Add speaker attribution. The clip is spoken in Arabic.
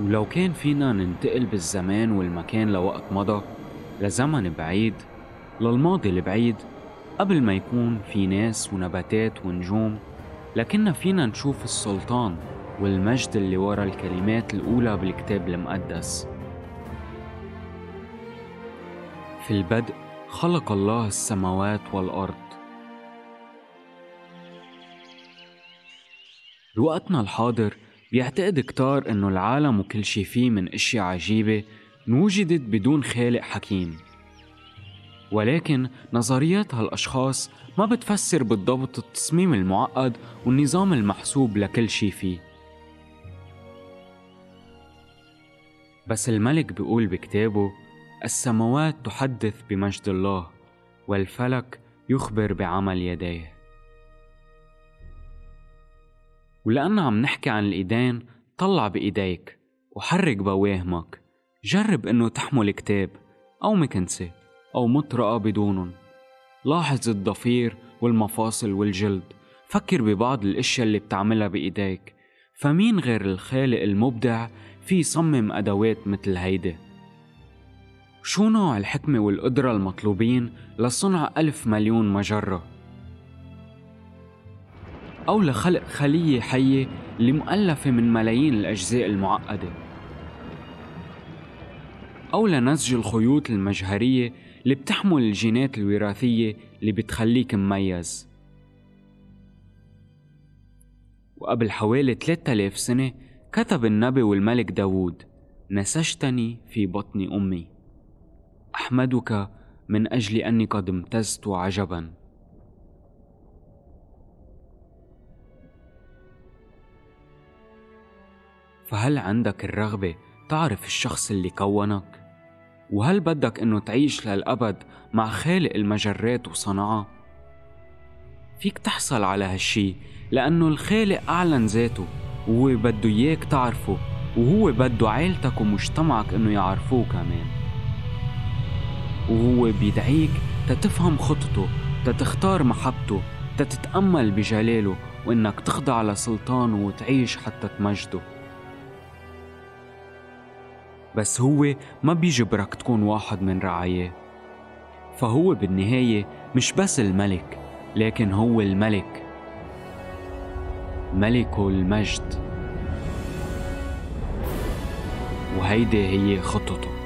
Speaker 1: ولو كان فينا ننتقل بالزمان والمكان لوقت مضى لزمن بعيد للماضي البعيد قبل ما يكون في ناس ونباتات ونجوم لكن فينا نشوف السلطان والمجد اللي ورا الكلمات الأولى بالكتاب المقدس. في البدء خلق الله السماوات والأرض. بوقتنا الحاضر بيعتقد كتار إنه العالم وكل شي فيه من أشياء عجيبة انوجدت بدون خالق حكيم. ولكن نظريات هالأشخاص ما بتفسر بالضبط التصميم المعقد والنظام المحسوب لكل شي فيه. بس الملك بيقول بكتابه السماوات تحدث بمجد الله والفلك يخبر بعمل يديه. ولأننا عم نحكي عن الإيدين طلع بإيديك وحرك بواهمك جرب إنه تحمل كتاب أو مكنسة أو مطرقة بدونهم لاحظ الضفير والمفاصل والجلد. فكر ببعض الأشياء اللي بتعملها بإيديك. فمين غير الخالق المبدع في يصمم أدوات مثل هيدي؟ شو نوع الحكمة والقدرة المطلوبين لصنع ألف مليون مجرة؟ أو لخلق خلية حية اللي مؤلفة من ملايين الأجزاء المعقدة. أو لنسج الخيوط المجهرية اللي بتحمل الجينات الوراثية اللي بتخليك مميز. وقبل حوالي 3000 سنة كتب النبي والملك داوود نسجتني في بطن أمي. أحمدك من أجل أني قد امتزت عجبا. فهل عندك الرغبة تعرف الشخص اللي كونك؟ وهل بدك إنه تعيش للأبد مع خالق المجرات وصنعها؟ فيك تحصل على هالشي لأنه الخالق أعلن ذاته وهو بده إياك تعرفه وهو بده عيلتك ومجتمعك إنه يعرفوه كمان وهو بيدعيك تتفهم خطته تتختار محبته تتتأمل بجلاله وإنك تخضع لسلطانه وتعيش حتى تمجده بس هو ما بيجبرك تكون واحد من رعاياه فهو بالنهاية مش بس الملك لكن هو الملك. ملك المجد. وهيدي هي خطته.